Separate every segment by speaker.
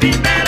Speaker 1: be better.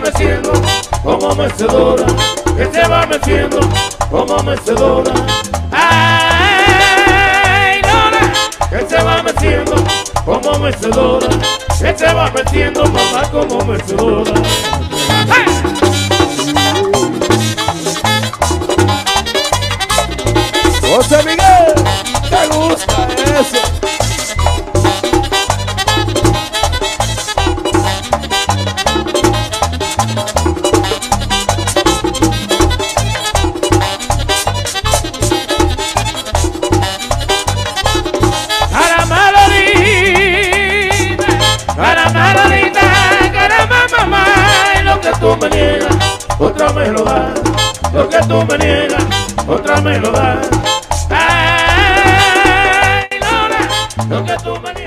Speaker 1: meciendo como mecedora, que se va meciendo como mecedora. Ay, que se va meciendo como mecedora, que se va metiendo mamá como mecedora.
Speaker 2: José
Speaker 1: tú me niegas, otra me lo das, lo que tú me niegas, otra me lo das. Ay, Lola, lo que tú me niegas.